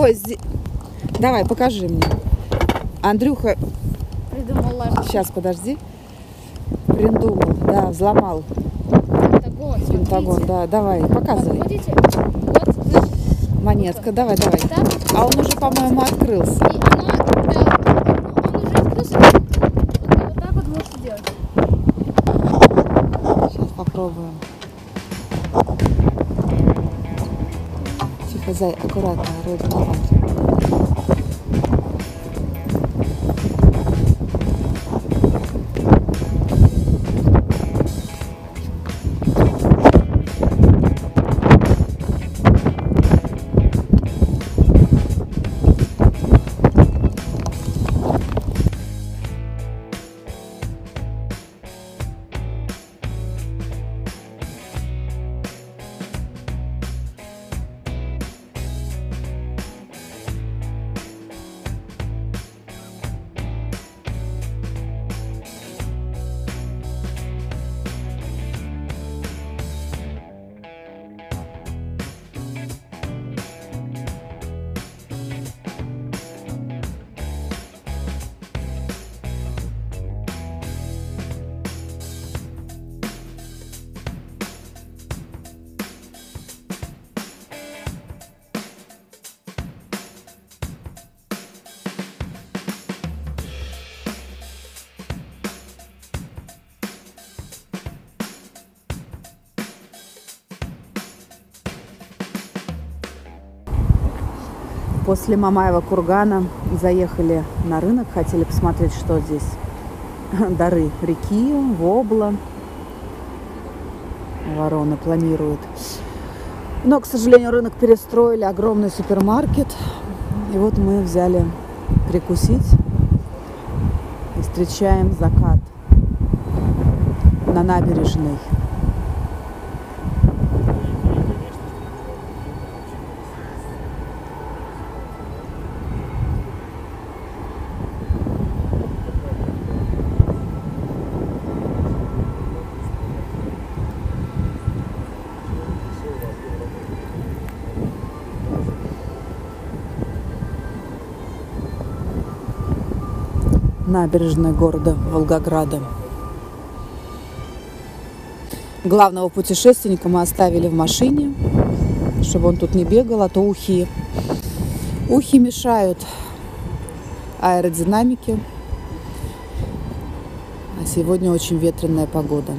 Ой, зи- давай, покажи мне. Андрюха, Придумал лажу. сейчас, подожди. Придумал, да, взломал Пентагон, Пентагон, да, давай, показывай. Подходите. Вот, значит, Монетка, давай, давай. так. А он уже, по-моему, открылся. И оно, да, он уже открылся. Вот так вот можете делать. Сейчас попробуем. Тихо, зай, аккуратно, родина мать. После Мамаева кургана заехали на рынок, хотели посмотреть, что здесь. Дары реки, вобла. Вороны планируют. Но, к сожалению, рынок перестроили, огромный супермаркет. И вот мы взяли перекусить и встречаем закат на набережной. Набережной города Волгограда. Главного путешественника мы оставили в машине, чтобы он тут не бегал, а то ухи. Ухи мешают аэродинамике. А сегодня очень ветреная погода.